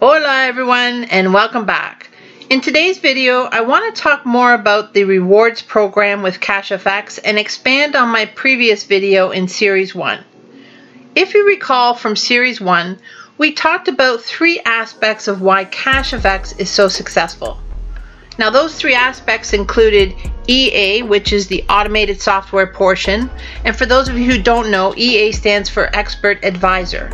Hola everyone and welcome back. In today's video, I want to talk more about the rewards program with CashFX and expand on my previous video in Series 1. If you recall from Series 1, we talked about three aspects of why CashFX is so successful. Now those three aspects included EA, which is the automated software portion, and for those of you who don't know, EA stands for Expert Advisor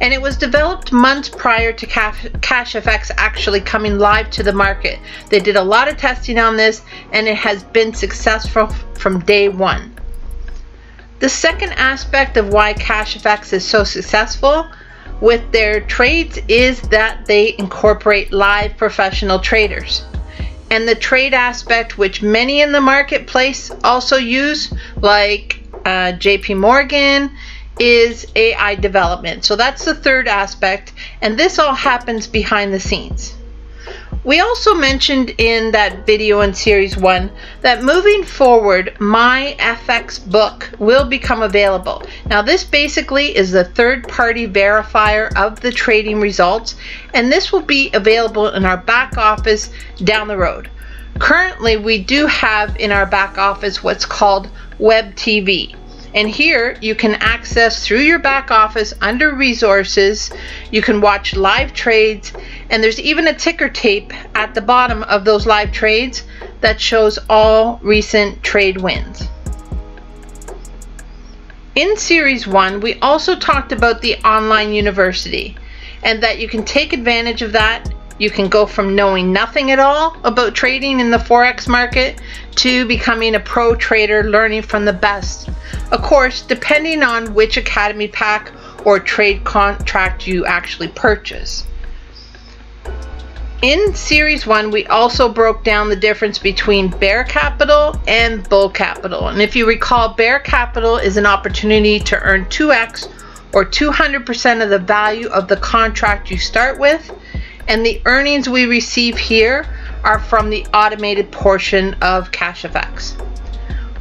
and it was developed months prior to CashFX actually coming live to the market. They did a lot of testing on this and it has been successful from day one. The second aspect of why CashFX is so successful with their trades is that they incorporate live professional traders. And the trade aspect, which many in the marketplace also use, like uh, JP Morgan is AI development. So that's the third aspect, and this all happens behind the scenes. We also mentioned in that video in series one that moving forward, my FX book will become available. Now this basically is the third party verifier of the trading results and this will be available in our back office down the road. Currently we do have in our back office what's called Web TV. And here you can access through your back office under resources. You can watch live trades and there's even a ticker tape at the bottom of those live trades that shows all recent trade wins. In series one, we also talked about the online university and that you can take advantage of that you can go from knowing nothing at all about trading in the Forex market to becoming a pro trader learning from the best. Of course, depending on which Academy pack or trade contract you actually purchase. In Series 1, we also broke down the difference between bear capital and bull capital. And if you recall, bear capital is an opportunity to earn 2x or 200% of the value of the contract you start with and the earnings we receive here are from the automated portion of Cash CashFX.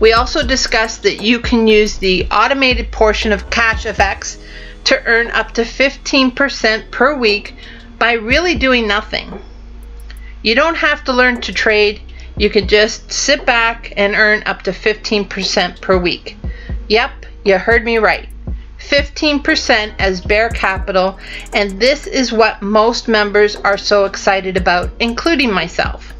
We also discussed that you can use the automated portion of Cash CashFX to earn up to 15% per week by really doing nothing. You don't have to learn to trade, you can just sit back and earn up to 15% per week. Yep, you heard me right. 15% as bear capital, and this is what most members are so excited about, including myself.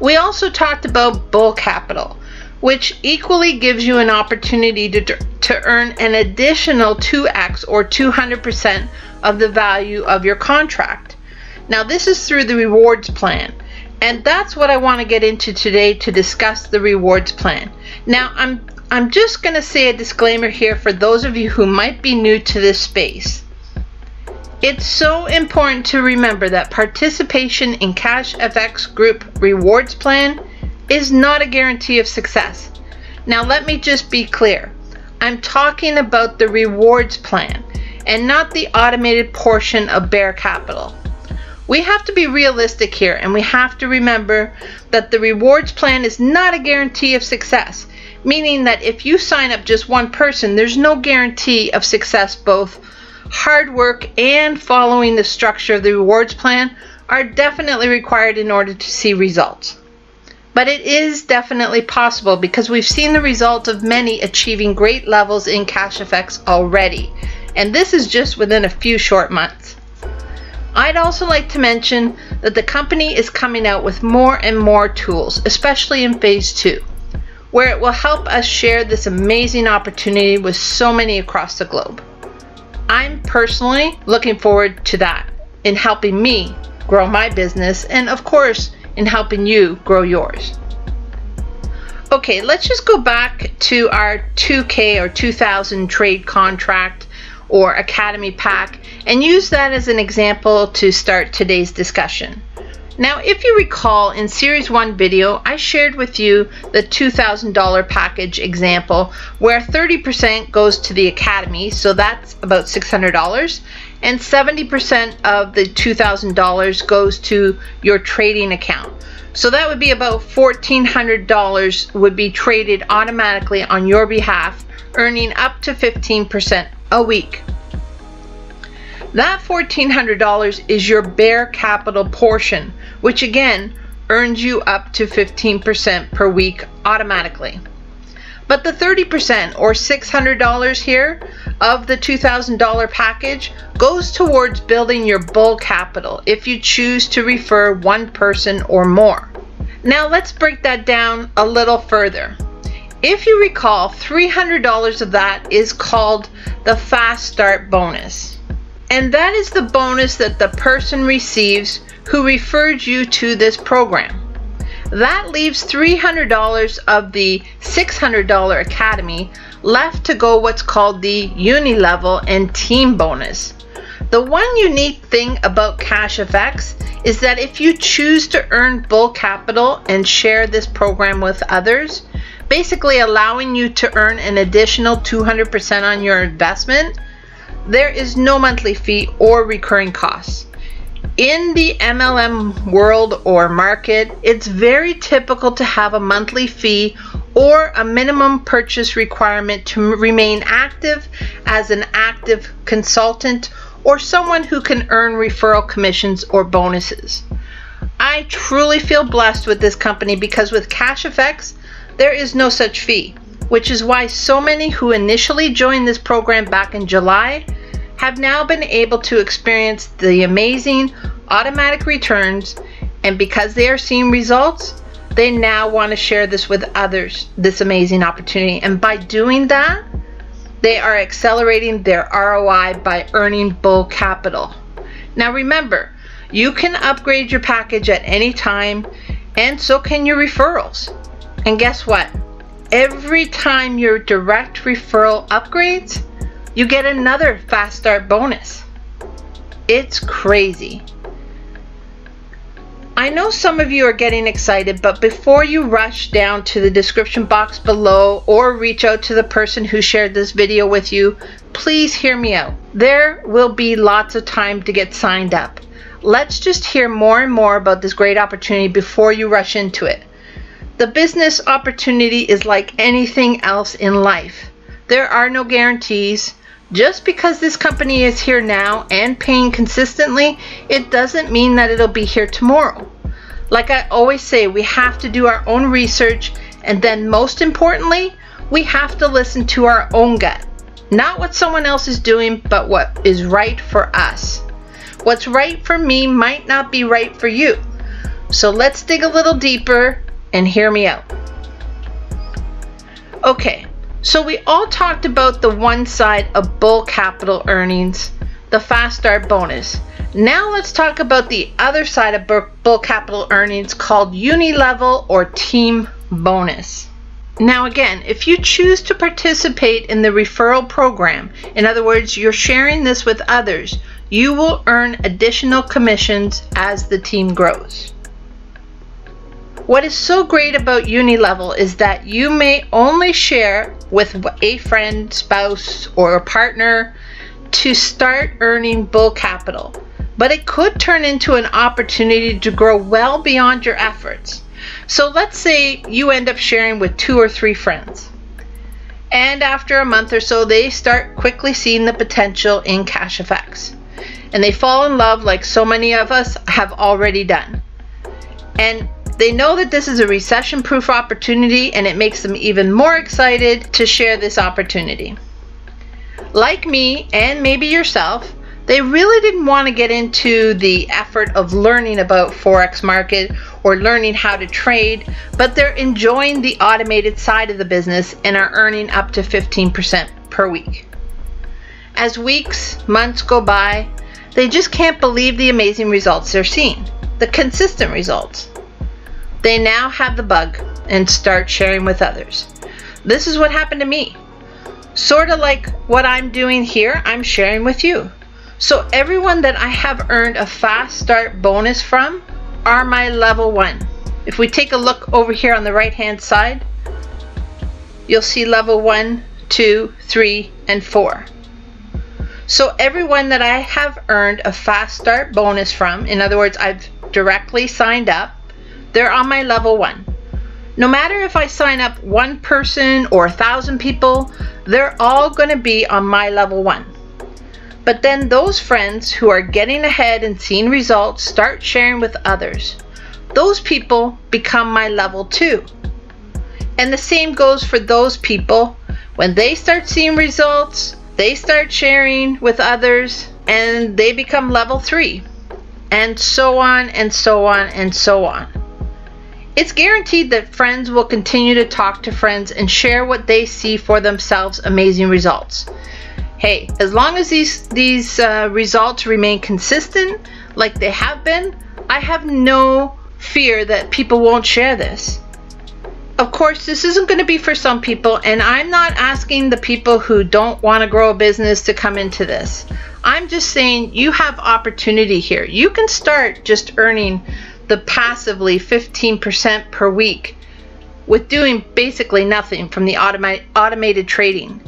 We also talked about bull capital, which equally gives you an opportunity to, to earn an additional 2x or 200% of the value of your contract. Now, this is through the rewards plan. And that's what I want to get into today to discuss the rewards plan. Now, I'm I'm just going to say a disclaimer here for those of you who might be new to this space. It's so important to remember that participation in Cash FX Group Rewards Plan is not a guarantee of success. Now let me just be clear. I'm talking about the rewards plan and not the automated portion of Bear Capital. We have to be realistic here and we have to remember that the rewards plan is not a guarantee of success meaning that if you sign up just one person, there's no guarantee of success. Both hard work and following the structure of the rewards plan are definitely required in order to see results. But it is definitely possible because we've seen the result of many achieving great levels in CashFX already, and this is just within a few short months. I'd also like to mention that the company is coming out with more and more tools, especially in phase two where it will help us share this amazing opportunity with so many across the globe. I'm personally looking forward to that in helping me grow my business and, of course, in helping you grow yours. Okay, let's just go back to our 2K or 2000 trade contract or Academy pack and use that as an example to start today's discussion. Now, if you recall, in Series 1 video, I shared with you the $2,000 package example where 30% goes to the Academy, so that's about $600, and 70% of the $2,000 goes to your trading account. So that would be about $1,400 would be traded automatically on your behalf, earning up to 15% a week. That $1,400 is your bear capital portion, which again earns you up to 15% per week automatically. But the 30% or $600 here of the $2,000 package goes towards building your bull capital if you choose to refer one person or more. Now let's break that down a little further. If you recall, $300 of that is called the Fast Start bonus. And that is the bonus that the person receives who referred you to this program. That leaves $300 of the $600 Academy left to go what's called the uni level and team bonus. The one unique thing about CashFX is that if you choose to earn bull capital and share this program with others, basically allowing you to earn an additional 200% on your investment, there is no monthly fee or recurring costs. In the MLM world or market, it's very typical to have a monthly fee or a minimum purchase requirement to remain active as an active consultant or someone who can earn referral commissions or bonuses. I truly feel blessed with this company because with CashFX, there is no such fee, which is why so many who initially joined this program back in July have now been able to experience the amazing automatic returns and because they are seeing results they now want to share this with others this amazing opportunity. And by doing that they are accelerating their ROI by earning bull capital. Now remember you can upgrade your package at any time and so can your referrals. And guess what? Every time your direct referral upgrades you get another fast start bonus. It's crazy. I know some of you are getting excited, but before you rush down to the description box below or reach out to the person who shared this video with you, please hear me out. There will be lots of time to get signed up. Let's just hear more and more about this great opportunity before you rush into it. The business opportunity is like anything else in life. There are no guarantees. Just because this company is here now and paying consistently, it doesn't mean that it'll be here tomorrow. Like I always say, we have to do our own research and then most importantly, we have to listen to our own gut. Not what someone else is doing, but what is right for us. What's right for me might not be right for you. So let's dig a little deeper and hear me out. Okay, so we all talked about the one side of bull capital earnings, the fast start bonus. Now let's talk about the other side of bull capital earnings called uni-level or team bonus. Now again, if you choose to participate in the referral program, in other words, you're sharing this with others, you will earn additional commissions as the team grows. What is so great about Unilevel is that you may only share with a friend, spouse, or a partner to start earning bull capital, but it could turn into an opportunity to grow well beyond your efforts. So let's say you end up sharing with two or three friends. And after a month or so, they start quickly seeing the potential in CashFX. And they fall in love like so many of us have already done. And they know that this is a recession proof opportunity and it makes them even more excited to share this opportunity. Like me, and maybe yourself, they really didn't want to get into the effort of learning about Forex market or learning how to trade, but they're enjoying the automated side of the business and are earning up to 15% per week. As weeks, months go by, they just can't believe the amazing results they're seeing, the consistent results. They now have the bug and start sharing with others. This is what happened to me. Sort of like what I'm doing here, I'm sharing with you. So everyone that I have earned a fast start bonus from are my level one. If we take a look over here on the right hand side, you'll see level one, two, three, and four. So everyone that I have earned a fast start bonus from, in other words, I've directly signed up, they're on my level one. No matter if I sign up one person or a thousand people, they're all going to be on my level one. But then those friends who are getting ahead and seeing results start sharing with others. Those people become my level two. And the same goes for those people. When they start seeing results, they start sharing with others and they become level three. And so on and so on and so on. It's guaranteed that friends will continue to talk to friends and share what they see for themselves amazing results. Hey, as long as these these uh, results remain consistent like they have been, I have no fear that people won't share this. Of course, this isn't going to be for some people, and I'm not asking the people who don't want to grow a business to come into this. I'm just saying you have opportunity here. You can start just earning the passively 15% per week with doing basically nothing from the automa- automated trading.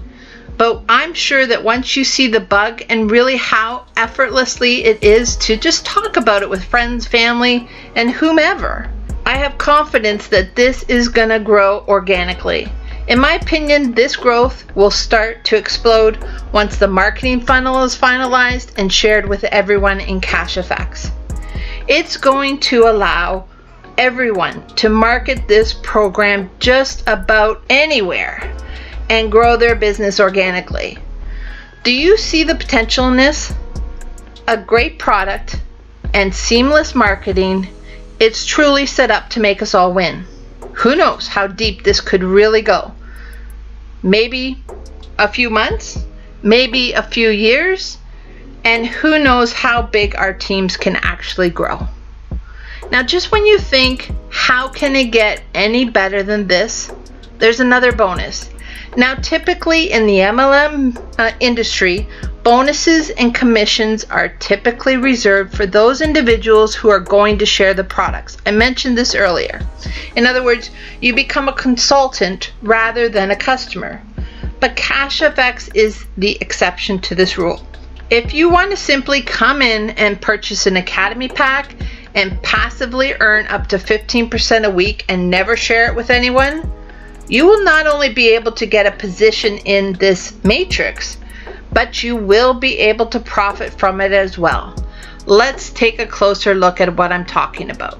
But I'm sure that once you see the bug and really how effortlessly it is to just talk about it with friends, family, and whomever, I have confidence that this is going to grow organically. In my opinion, this growth will start to explode once the marketing funnel is finalized and shared with everyone in CashFX. It's going to allow everyone to market this program just about anywhere and grow their business organically. Do you see the potential in this? A great product and seamless marketing. It's truly set up to make us all win. Who knows how deep this could really go? Maybe a few months, maybe a few years, and who knows how big our teams can actually grow. Now, just when you think, how can it get any better than this? There's another bonus. Now, typically in the MLM uh, industry, bonuses and commissions are typically reserved for those individuals who are going to share the products. I mentioned this earlier. In other words, you become a consultant rather than a customer. But CashFX is the exception to this rule. If you want to simply come in and purchase an Academy pack and passively earn up to 15% a week and never share it with anyone, you will not only be able to get a position in this matrix, but you will be able to profit from it as well. Let's take a closer look at what I'm talking about.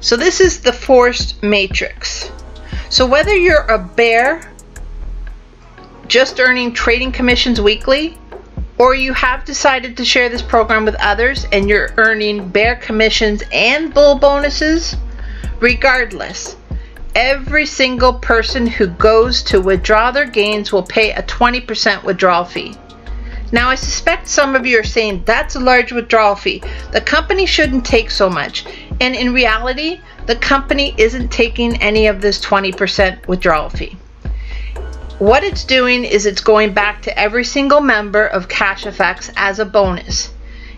So this is the forced matrix. So whether you're a bear just earning trading commissions weekly or you have decided to share this program with others and you're earning bear commissions and bull bonuses, regardless, every single person who goes to withdraw their gains will pay a 20% withdrawal fee. Now, I suspect some of you are saying that's a large withdrawal fee. The company shouldn't take so much. And in reality, the company isn't taking any of this 20% withdrawal fee. What it's doing is it's going back to every single member of CashFX as a bonus.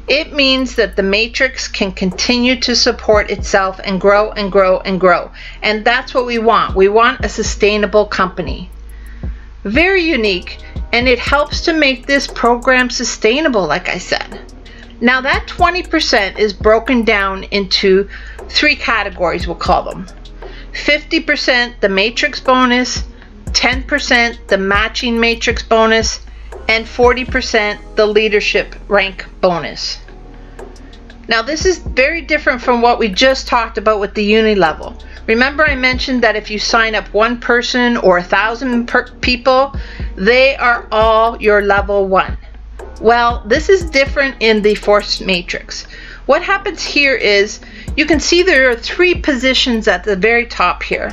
It means that the matrix can continue to support itself and grow and grow and grow. And that's what we want. We want a sustainable company. Very unique, and it helps to make this program sustainable, like I said. Now, that 20% is broken down into three categories, we'll call them 50% the matrix bonus, 10% the matching matrix bonus, and 40% the leadership rank bonus. Now this is very different from what we just talked about with the uni level. Remember I mentioned that if you sign up one person or a thousand people, they are all your level one. Well, this is different in the force matrix. What happens here is you can see there are three positions at the very top here.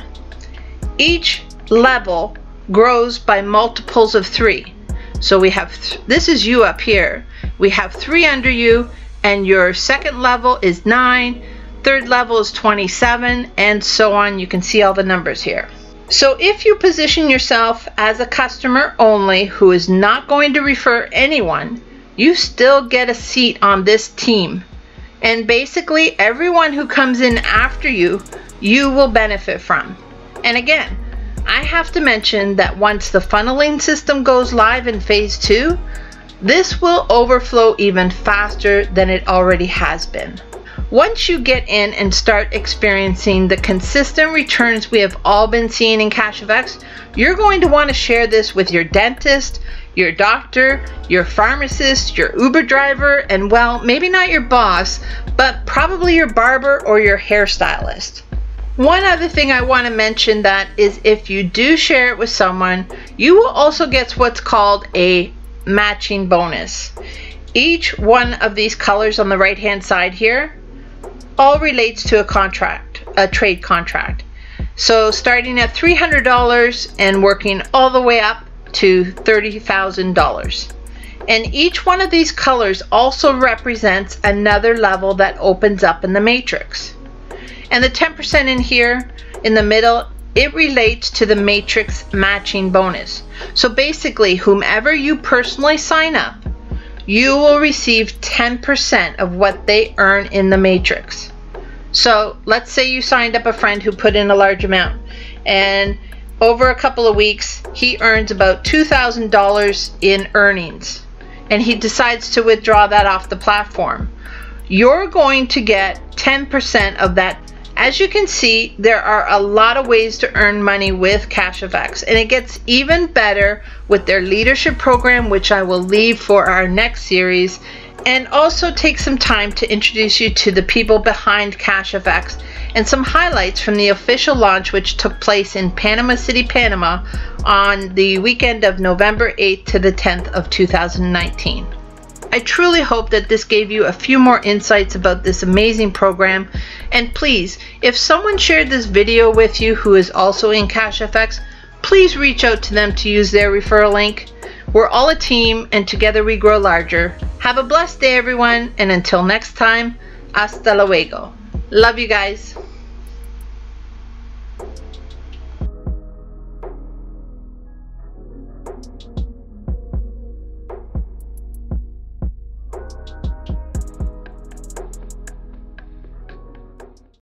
Each level grows by multiples of 3. So we have, this is you up here. We have 3 under you, and your second level is 9, third level is 27, and so on. You can see all the numbers here. So if you position yourself as a customer only who is not going to refer anyone, you still get a seat on this team. And basically everyone who comes in after you, you will benefit from. And again, I have to mention that once the funneling system goes live in phase two, this will overflow even faster than it already has been. Once you get in and start experiencing the consistent returns we have all been seeing in CashFX, you're going to want to share this with your dentist, your doctor, your pharmacist, your Uber driver, and well, maybe not your boss, but probably your barber or your hairstylist. One other thing I want to mention that is if you do share it with someone, you will also get what's called a matching bonus. Each one of these colors on the right hand side here all relates to a contract, a trade contract. So starting at $300 and working all the way up to $30,000. And each one of these colors also represents another level that opens up in the matrix. And the 10% in here in the middle, it relates to the matrix matching bonus. So basically, whomever you personally sign up, you will receive 10% of what they earn in the matrix. So let's say you signed up a friend who put in a large amount and over a couple of weeks, he earns about $2,000 in earnings and he decides to withdraw that off the platform. You're going to get 10% of that. As you can see, there are a lot of ways to earn money with CashFX, and it gets even better with their leadership program, which I will leave for our next series, and also take some time to introduce you to the people behind CashFX and some highlights from the official launch which took place in Panama City, Panama on the weekend of November 8th to the 10th of 2019. I truly hope that this gave you a few more insights about this amazing program and please, if someone shared this video with you who is also in CashFX, please reach out to them to use their referral link. We're all a team and together we grow larger. Have a blessed day everyone and until next time, hasta luego. Love you guys.